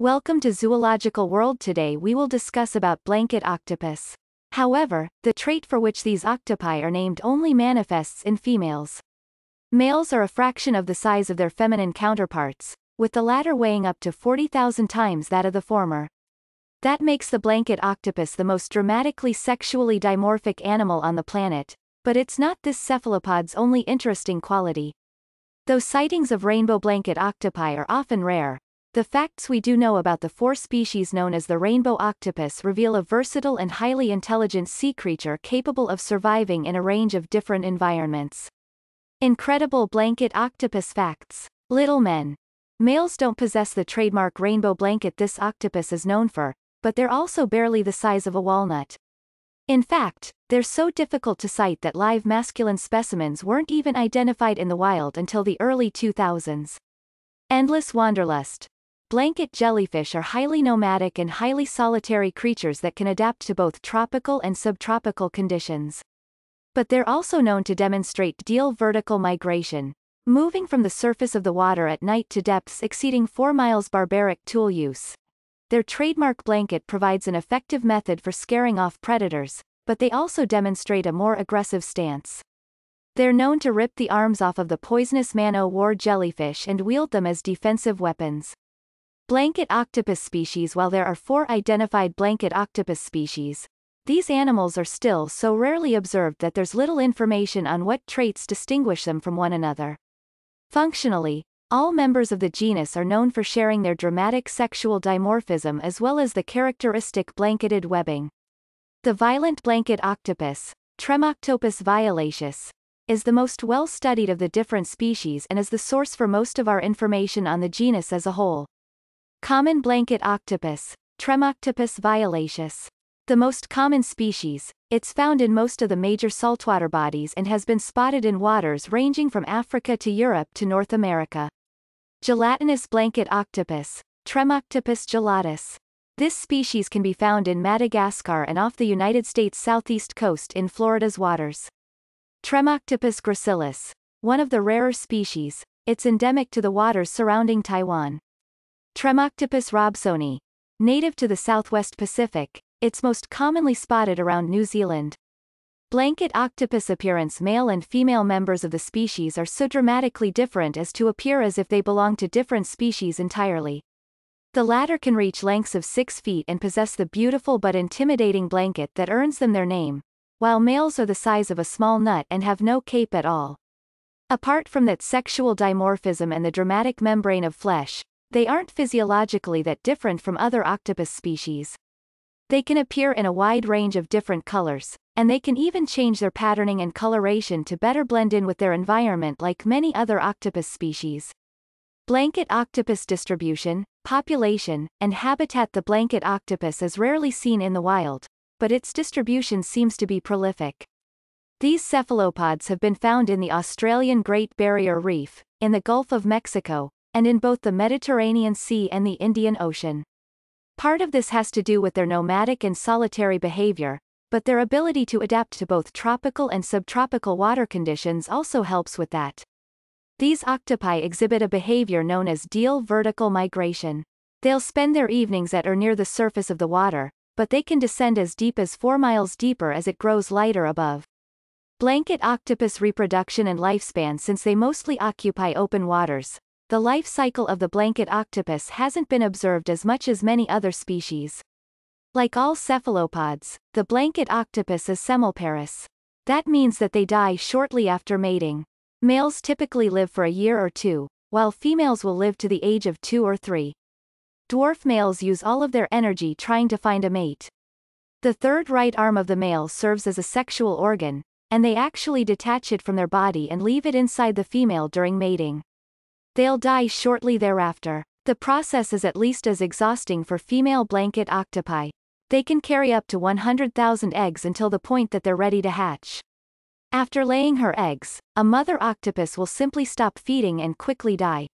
Welcome to Zoological World today we will discuss about blanket octopus. However, the trait for which these octopi are named only manifests in females. Males are a fraction of the size of their feminine counterparts, with the latter weighing up to 40,000 times that of the former. That makes the blanket octopus the most dramatically sexually dimorphic animal on the planet, but it's not this cephalopod's only interesting quality. Though sightings of rainbow blanket octopi are often rare, the facts we do know about the four species known as the rainbow octopus reveal a versatile and highly intelligent sea creature capable of surviving in a range of different environments. Incredible blanket octopus facts. Little men. Males don't possess the trademark rainbow blanket this octopus is known for, but they're also barely the size of a walnut. In fact, they're so difficult to sight that live masculine specimens weren't even identified in the wild until the early 2000s. Endless wanderlust. Blanket jellyfish are highly nomadic and highly solitary creatures that can adapt to both tropical and subtropical conditions. But they're also known to demonstrate diel vertical migration, moving from the surface of the water at night to depths exceeding 4 miles barbaric tool use. Their trademark blanket provides an effective method for scaring off predators, but they also demonstrate a more aggressive stance. They're known to rip the arms off of the poisonous man-o'-war jellyfish and wield them as defensive weapons. Blanket octopus species While there are four identified blanket octopus species, these animals are still so rarely observed that there's little information on what traits distinguish them from one another. Functionally, all members of the genus are known for sharing their dramatic sexual dimorphism as well as the characteristic blanketed webbing. The violet blanket octopus, Tremoctopus violaceus, is the most well-studied of the different species and is the source for most of our information on the genus as a whole. Common blanket octopus, Tremoctopus violaceus. The most common species, it's found in most of the major saltwater bodies and has been spotted in waters ranging from Africa to Europe to North America. Gelatinous blanket octopus, Tremoctopus gelatus. This species can be found in Madagascar and off the United States southeast coast in Florida's waters. Tremoctopus gracilis. One of the rarer species, it's endemic to the waters surrounding Taiwan. Tremoctopus robsoni. Native to the southwest Pacific, it's most commonly spotted around New Zealand. Blanket octopus appearance Male and female members of the species are so dramatically different as to appear as if they belong to different species entirely. The latter can reach lengths of 6 feet and possess the beautiful but intimidating blanket that earns them their name, while males are the size of a small nut and have no cape at all. Apart from that sexual dimorphism and the dramatic membrane of flesh, they aren't physiologically that different from other octopus species. They can appear in a wide range of different colors, and they can even change their patterning and coloration to better blend in with their environment like many other octopus species. Blanket octopus distribution, population, and habitat The blanket octopus is rarely seen in the wild, but its distribution seems to be prolific. These cephalopods have been found in the Australian Great Barrier Reef, in the Gulf of Mexico, and in both the Mediterranean Sea and the Indian Ocean. Part of this has to do with their nomadic and solitary behavior, but their ability to adapt to both tropical and subtropical water conditions also helps with that. These octopi exhibit a behavior known as diel vertical migration. They'll spend their evenings at or near the surface of the water, but they can descend as deep as 4 miles deeper as it grows lighter above. Blanket octopus reproduction and lifespan Since they mostly occupy open waters, the life cycle of the blanket octopus hasn't been observed as much as many other species. Like all cephalopods, the blanket octopus is semelparous. That means that they die shortly after mating. Males typically live for a year or two, while females will live to the age of two or three. Dwarf males use all of their energy trying to find a mate. The third right arm of the male serves as a sexual organ, and they actually detach it from their body and leave it inside the female during mating. They'll die shortly thereafter. The process is at least as exhausting for female blanket octopi. They can carry up to 100,000 eggs until the point that they're ready to hatch. After laying her eggs, a mother octopus will simply stop feeding and quickly die.